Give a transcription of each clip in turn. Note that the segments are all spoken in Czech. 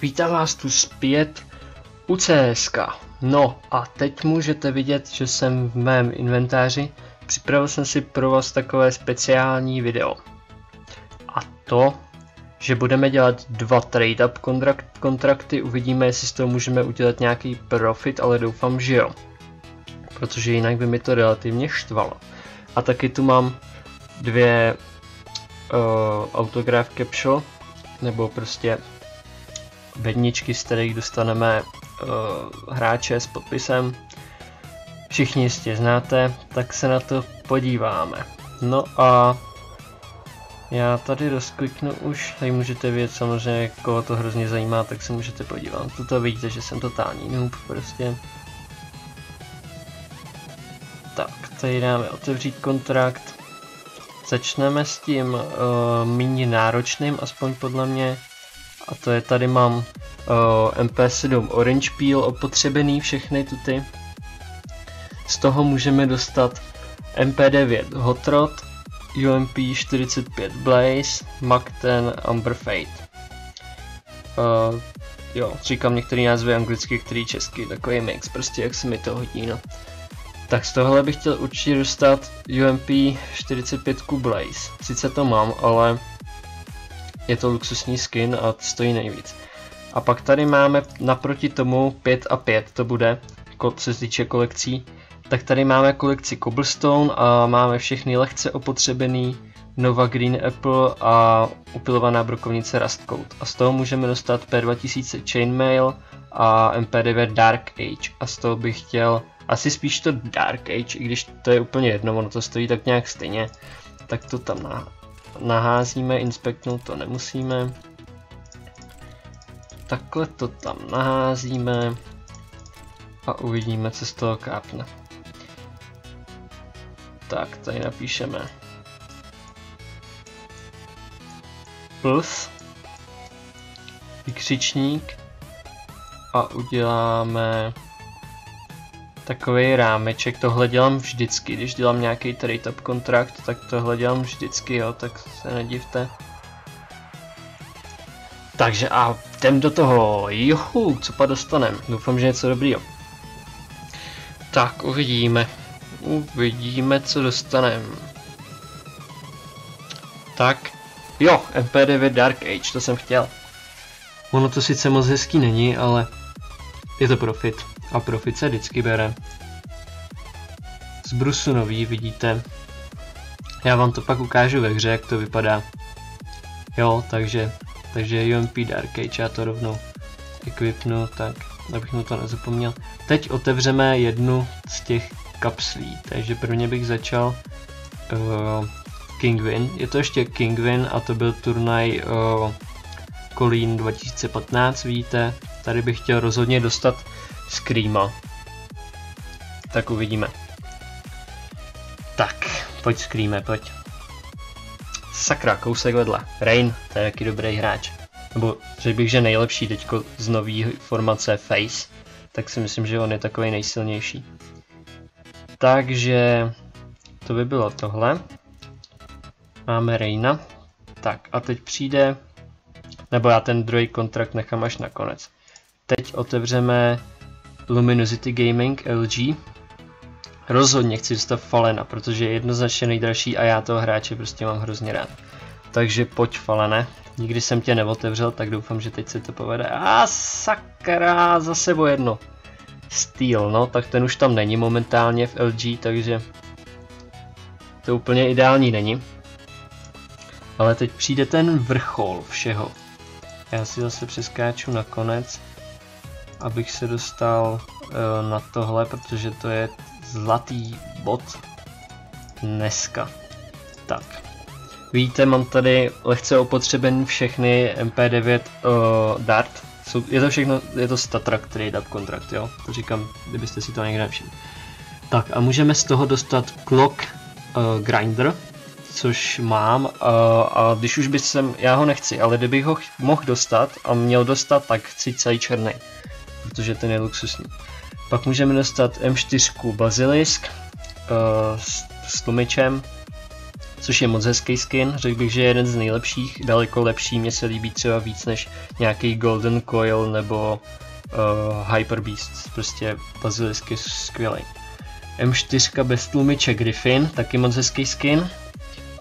Vítám vás tu zpět u CSK. No a teď můžete vidět, že jsem v mém inventáři. Připravil jsem si pro vás takové speciální video. A to, že budeme dělat dva trade-up kontrakt, kontrakty, uvidíme, jestli z toho můžeme udělat nějaký profit, ale doufám, že jo. Protože jinak by mi to relativně štvalo. A taky tu mám dvě uh, autograph capsule, nebo prostě bedničky, z kterých dostaneme uh, hráče s podpisem. Všichni jistě znáte, tak se na to podíváme. No a já tady rozkliknu už, tady můžete vidět samozřejmě, koho to hrozně zajímá, tak se můžete podívat. Toto vidíte, že jsem totální noob prostě. Tak, tady dáme otevřít kontrakt. Začneme s tím uh, méně náročným, aspoň podle mě. A to je tady mám uh, MP7 Orange Peel opotřebený všechny tuty. Z toho můžeme dostat MP9 Hot Rod, UMP 45 Blaze, Mac 10 Amber Fate. Uh, jo, říkám některé názvy anglicky, který česky, takový mix, prostě jak se mi to hodí, no. Tak z tohle bych chtěl určitě dostat UMP 45 Blaze. Sice to mám, ale je to luxusní skin a stojí nejvíc. A pak tady máme naproti tomu 5 a 5, to bude, co se týče kolekcí. Tak tady máme kolekci Cobblestone a máme všechny lehce opotřebený Nova Green Apple a upilovaná brokovnice Rust Code. A z toho můžeme dostat P2000 Chainmail a MP9 Dark Age. A z toho bych chtěl asi spíš to Dark Age, i když to je úplně jedno, ono to stojí tak nějak stejně. Tak to tam naházíme, inspektnout to nemusíme. Takhle to tam naházíme a uvidíme, co z toho kápne. Tak, tady napíšeme plus vykřičník a uděláme takový rámeček, tohle dělám vždycky, když dělám nějaký trade up kontrakt, tak tohle dělám vždycky, jo, tak se nedivte. Takže a jdem do toho, juhu, co pa dostanem, doufám, že něco dobrýho. Tak, uvidíme, uvidíme, co dostanem. Tak, jo, MP9 Dark Age, to jsem chtěl. Ono to sice moc hezký není, ale je to profit. A profit se vždycky bere. Z brusu nový vidíte. Já vám to pak ukážu ve hře, jak to vypadá. Jo, takže, takže UMP Dark já to rovnou equipnu, tak abych mu to nezapomněl. Teď otevřeme jednu z těch kapslí, takže prvně bych začal uh, Kingwin. Je to ještě Kingwin a to byl turnaj uh, Kolín 2015, víte. Tady bych chtěl rozhodně dostat Screama. Tak uvidíme. Tak, pojď Screame, pojď. Sakra, kousek vedle. Rain, to je taky dobrý hráč. Nebo řekl bych, že nejlepší teďko z nový formace Face. Tak si myslím, že on je takový nejsilnější. Takže to by bylo tohle. Máme Reina. Tak a teď přijde, nebo já ten druhý kontrakt nechám až na konec. Teď otevřeme Luminosity Gaming LG. Rozhodně chci dostat Falena, protože je jednoznačně nejdražší a já toho hráče prostě mám hrozně rád. Takže pojď Falene, nikdy jsem tě neotevřel, tak doufám, že teď se to povede. A sakra, zase o jedno. Steel, no, tak ten už tam není momentálně v LG, takže to úplně ideální není. Ale teď přijde ten vrchol všeho. Já si zase přeskáču na konec abych se dostal uh, na tohle, protože to je zlatý bod dneska. Tak. Víte, mám tady lehce opotřebený všechny MP9 uh, Dart. Jsou, je to všechno, je to Statrack Trade Up kontrakt, jo? To říkám, kdybyste si to někde nevšimli. Tak a můžeme z toho dostat Clock uh, Grinder, což mám uh, a když už bych sem, já ho nechci, ale kdybych ho mohl dostat a měl dostat, tak chci celý černý protože ten je luxusní. Pak můžeme dostat M4 Basilisk uh, s, s tlumičem, což je moc hezký skin, řekl bych, že je jeden z nejlepších, daleko lepší, mně se líbí třeba víc než nějaký Golden Coil nebo uh, Hyper Beast, prostě bazilisk je skvělý. M4 bez tlumiče Griffin, taky moc hezký skin.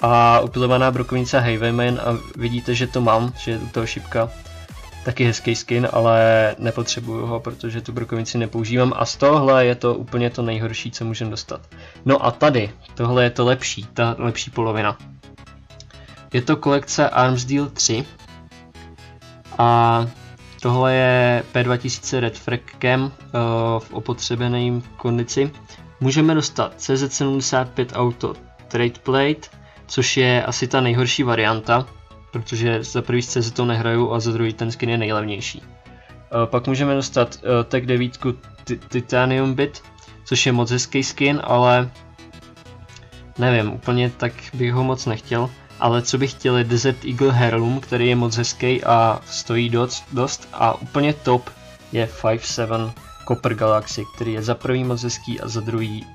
A upilovaná brokovnice Highwayman a vidíte, že to mám, že je toho šipka. Taky hezký skin, ale nepotřebuju ho, protože tu brokovnici nepoužívám a z tohle je to úplně to nejhorší, co můžeme dostat. No a tady, tohle je to lepší, ta lepší polovina. Je to kolekce Arms Deal 3 a tohle je P2000 Red Frag Cam uh, v opotřebeném kondici. Můžeme dostat CZ75 Auto Trade Plate, což je asi ta nejhorší varianta, protože za prvý CZ to nehraju a za druhý ten skin je nejlevnější. Uh, pak můžeme dostat uh, Tech 9 Titanium Bit, což je moc hezký skin, ale nevím, úplně tak bych ho moc nechtěl. Ale co bych chtěl je Desert Eagle Heirloom, který je moc hezký a stojí dost, dost a úplně top je 5.7 Copper Galaxy, který je za prvý moc hezký a za druhý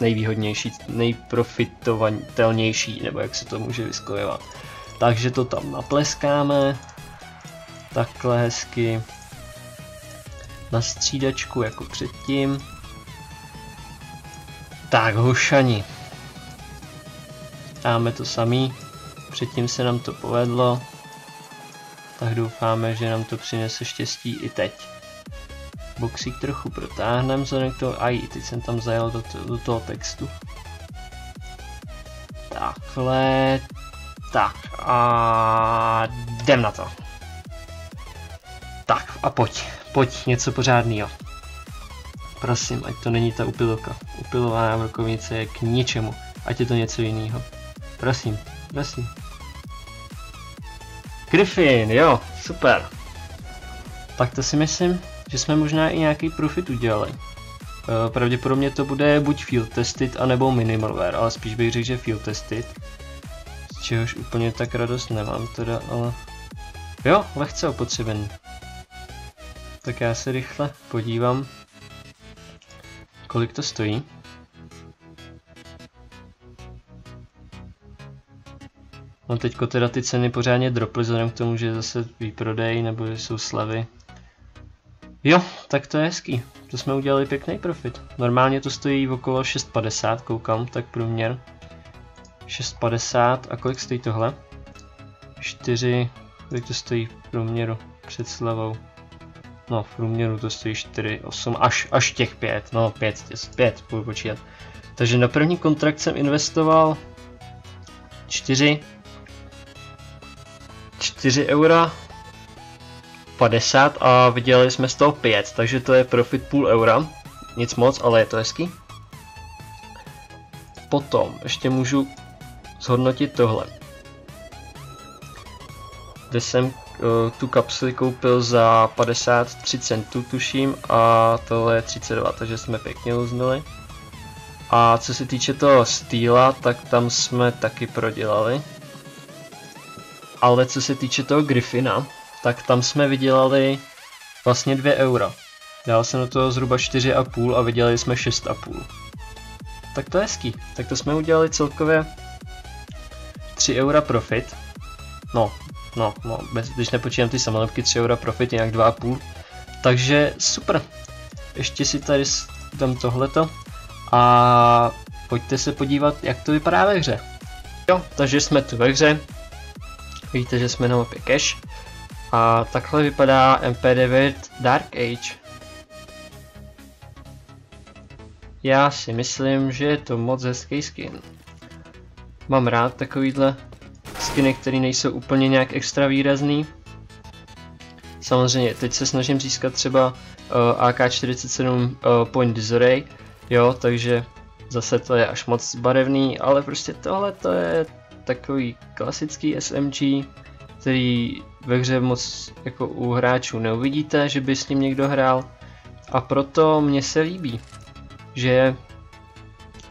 nejvýhodnější, nejprofitovatelnější, nebo jak se to může vyskojovat. Takže to tam napleskáme, takhle hezky, na střídačku jako předtím. Tak, hošani. Dáme to samý, předtím se nám to povedlo, tak doufáme, že nám to přinese štěstí i teď boxík trochu protáhneme vzhledem k toho, aj, teď jsem tam zajel do, do toho textu. Takhle, tak a jdem na to. Tak a pojď, pojď něco pořádného. Prosím, ať to není ta upilovka. Upilovaná vrokovnice je k ničemu, ať je to něco jiného. Prosím, prosím. Griffin, jo, super. Tak to si myslím, že jsme možná i nějaký profit udělali. Eh, pravděpodobně to bude buď field tested, anebo minimalware, ale spíš bych řekl, že field tested. Čehož úplně tak radost nemám teda, ale... Jo, lehce opotřebený. Tak já se rychle podívám, kolik to stojí. No teďko teda ty ceny pořádně droply vzhledem k tomu, že zase výprodej nebo že jsou slavy. Jo, tak to je hezký. To jsme udělali pěkný profit. Normálně to stojí okolo 6,50, koukám, tak průměr. 6,50 a kolik stojí tohle? 4, kolik to stojí v průměru před slevou? No, v průměru to stojí 4, 8, až, až těch 5, no 5, 5, budu počítat. Takže na první kontrakt jsem investoval 4, 4 eura, 50 a vydělali jsme z toho 5, takže to je profit půl eura. Nic moc, ale je to hezký. Potom ještě můžu zhodnotit tohle. Kde jsem uh, tu kapsli koupil za 53 centů tuším a tohle je 32, takže jsme pěkně uznali. A co se týče toho stýla, tak tam jsme taky prodělali. Ale co se týče toho Griffina, tak tam jsme vydělali vlastně 2 eura. Dal jsem do toho zhruba 4,5 a vydělali jsme 6,5. Tak to je hezký. Tak to jsme udělali celkově 3 eura profit. No, no, no, bez, když nepočítám ty samolepky 3 eura profit, nějak 2,5. Takže super. Ještě si tady dám tohleto a pojďte se podívat, jak to vypadá ve hře. Jo, takže jsme tu ve hře. Víte, že jsme na mapě cache. A takhle vypadá MP9 Dark Age. Já si myslím, že je to moc hezký skin. Mám rád takovýhle skiny, které nejsou úplně nějak extra výrazný. Samozřejmě, teď se snažím získat třeba uh, AK-47 uh, Point Disarray, jo, takže zase to je až moc barevný, ale prostě tohle to je takový klasický SMG, který ve hře moc jako u hráčů neuvidíte, že by s ním někdo hrál. A proto mně se líbí, že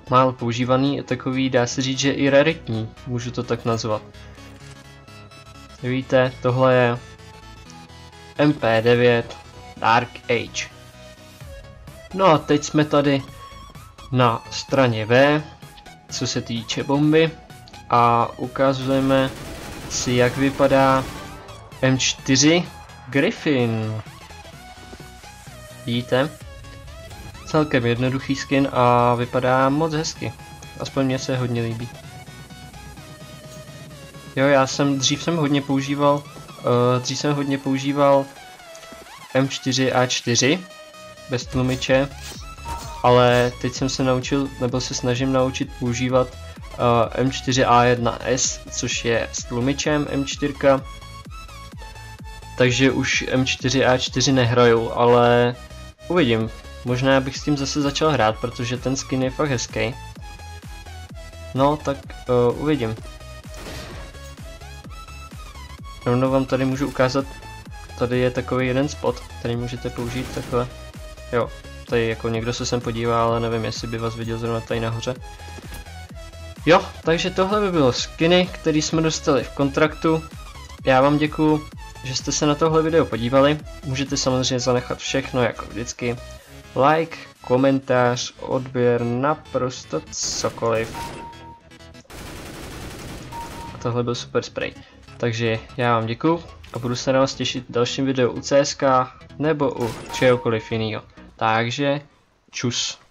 málo používaný a takový, dá se říct, že i raritní, můžu to tak nazvat. Víte, tohle je MP9 Dark Age. No a teď jsme tady na straně V, co se týče bomby. a ukazujeme si, jak vypadá M4 Griffin. Vidíte? Celkem jednoduchý skin a vypadá moc hezky. Aspoň mně se hodně líbí. Jo, já jsem, dřív jsem hodně používal, uh, dřív jsem hodně používal M4A4 bez tlumiče, ale teď jsem se naučil, nebo se snažím naučit používat uh, M4A1S, což je s tlumičem M4, takže už M4A4 nehraju, ale uvidím. Možná bych s tím zase začal hrát, protože ten skin je fakt hezký. No, tak uh, uvidím. Rovnou vám tady můžu ukázat, tady je takový jeden spot, který můžete použít takhle. Jo, tady jako někdo se sem podívá, ale nevím, jestli by vás viděl zrovna tady nahoře. Jo, takže tohle by bylo skiny, které jsme dostali v kontraktu. Já vám děkuju, že jste se na tohle video podívali. Můžete samozřejmě zanechat všechno jako vždycky. Like, komentář, odběr, naprosto cokoliv. A tohle byl super spray. Takže já vám děkuju a budu se na vás těšit v dalším videu u CSK nebo u čehokoliv jiného. Takže čus.